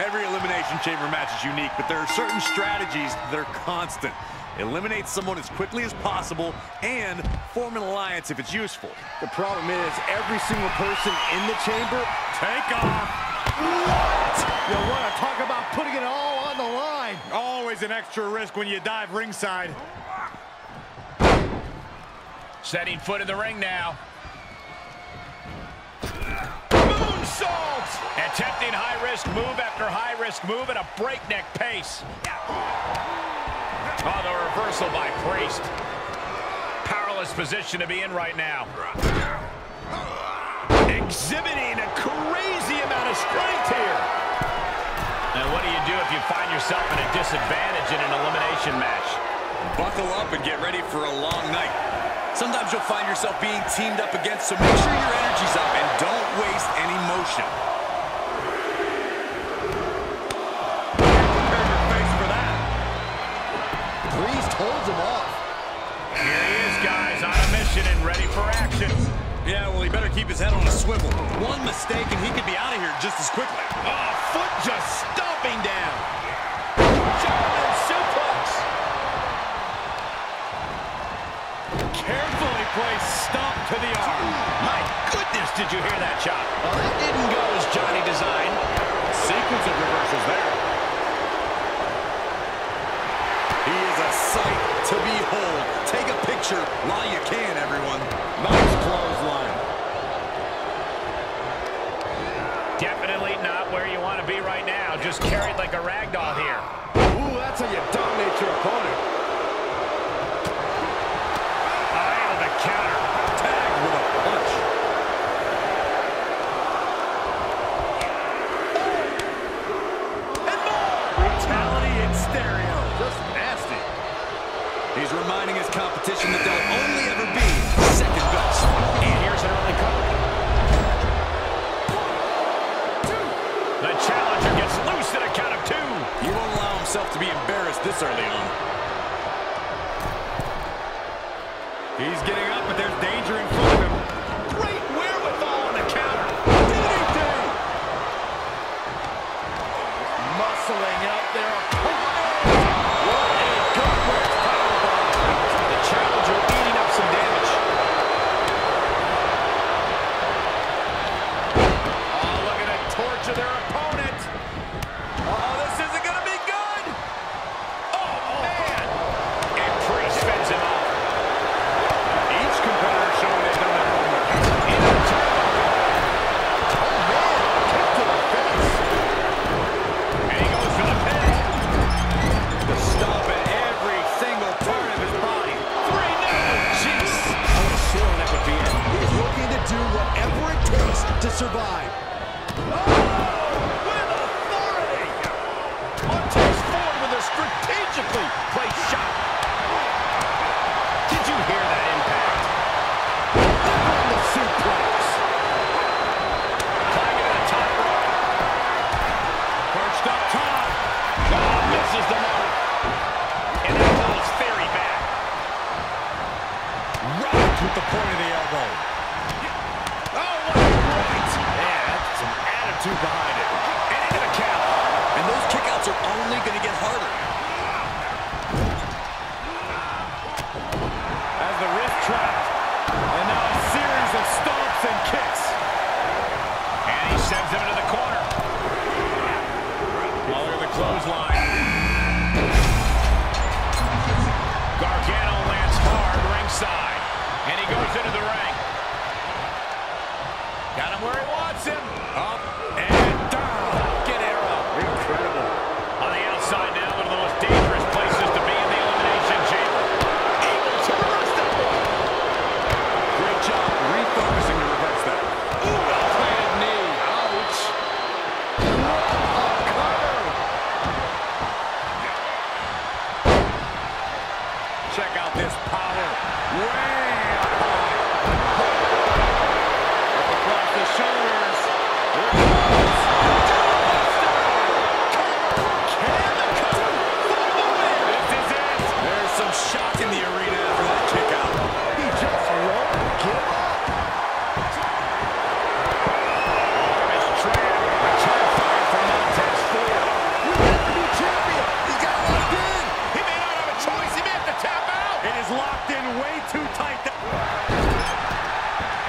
Every Elimination Chamber match is unique, but there are certain strategies that are constant. Eliminate someone as quickly as possible and form an alliance if it's useful. The problem is every single person in the chamber... Take off! What? You want to talk about putting it all on the line. Always an extra risk when you dive ringside. Setting foot in the ring now. Moonsault! Attempting high-risk move after high-risk move at a breakneck pace. Oh, the reversal by Priest. Powerless position to be in right now. Exhibiting a crazy amount of strength here. And what do you do if you find yourself at a disadvantage in an elimination match? Buckle up and get ready for a long night. Sometimes you'll find yourself being teamed up against, so make sure your energy's up and don't waste any motion. Holds him off. Here he is, guys, on a mission and ready for action. Yeah, well, he better keep his head on a swivel. One mistake and he could be out of here just as quickly. Oh, foot just stomping down. German suplex. Carefully placed stomp to the arm. My goodness, did you hear that shot? Well, that didn't go as Johnny designed. Sequence of reversals there. He is a sight to behold. Picture while you can, everyone. Nice clothesline. Definitely not where you want to be right now. Just carried like a rag doll here. The challenger gets loose at a count of two. He won't allow himself to be embarrassed this early on. He's getting up, takes survive. Oh, with authority. Montez Ford with a strategically locked in way too tight.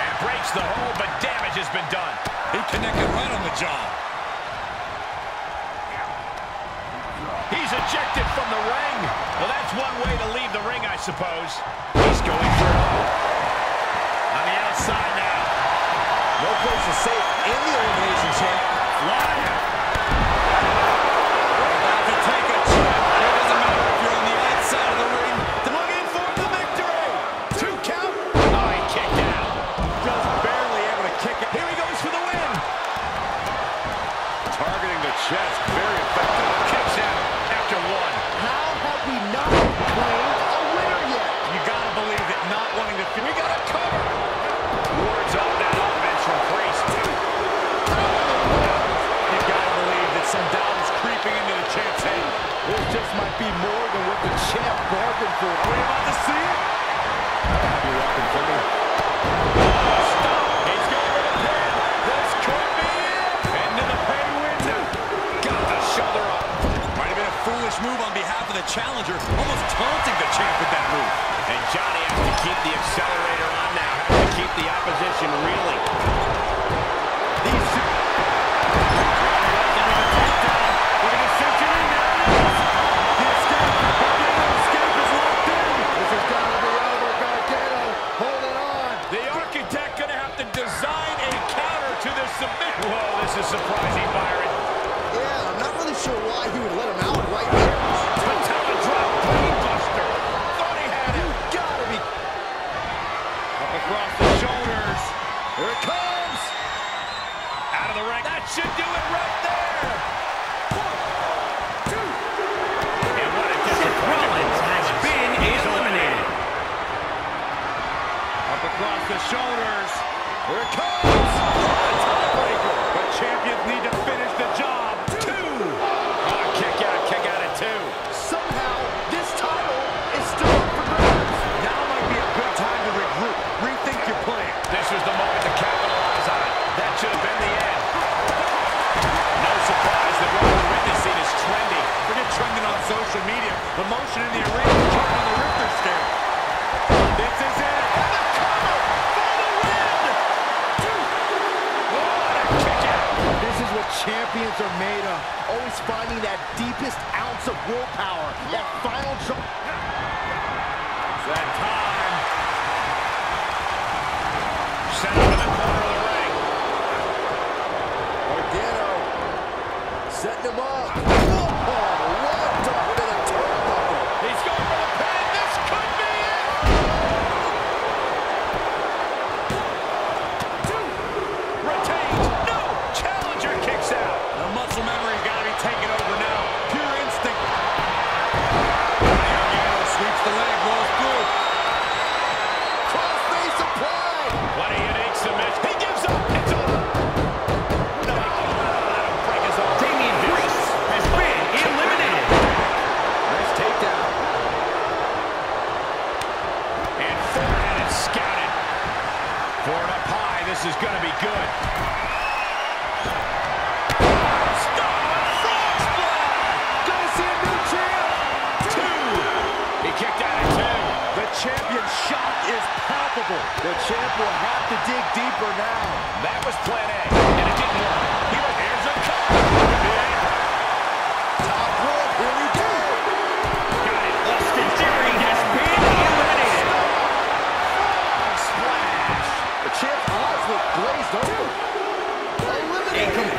And breaks the hold, but damage has been done. He connected right on the jaw. He's ejected from the ring. Well, that's one way to leave the ring, I suppose. He's going for chest. Very effective. Kicks out after one. How have we not claimed a winner yet? You gotta believe that not wanting to... We got a cover. Wards off that offense from Priest. You gotta believe that some doubt is creeping into the champ's head. This just might be more than what the champ bargained for. Are we about to see it? You're welcome for me. Move on behalf of the challenger, almost taunting the champ with that move. And Johnny has to keep the accelerator on now. Has to keep the opposition reeling. These two... Look at the cinching in there. The escape. The escape is locked in. This has got to be over. Gargano holding on. The architect gonna have to design a counter to this submission. This is surprising, Byron. Yeah, I'm not really sure why he would let him champions are made of. Always finding that deepest ounce of willpower. That final. That is going to be good. Champion's shock is palpable. The champ will have to dig deeper now. That was plan A, and it didn't work. A Eliminated.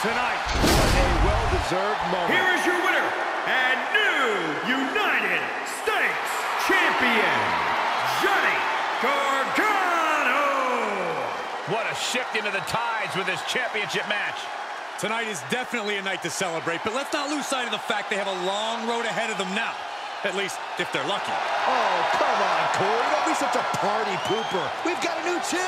Tonight. A well-deserved moment. Here is your winner and new United States Champion, Johnny Gargano. What a shift into the tides with this championship match. Tonight is definitely a night to celebrate, but let's not lose sight of the fact they have a long road ahead of them now. At least, if they're lucky. Oh, come on, Corey. Don't be such a party pooper. We've got a new champ.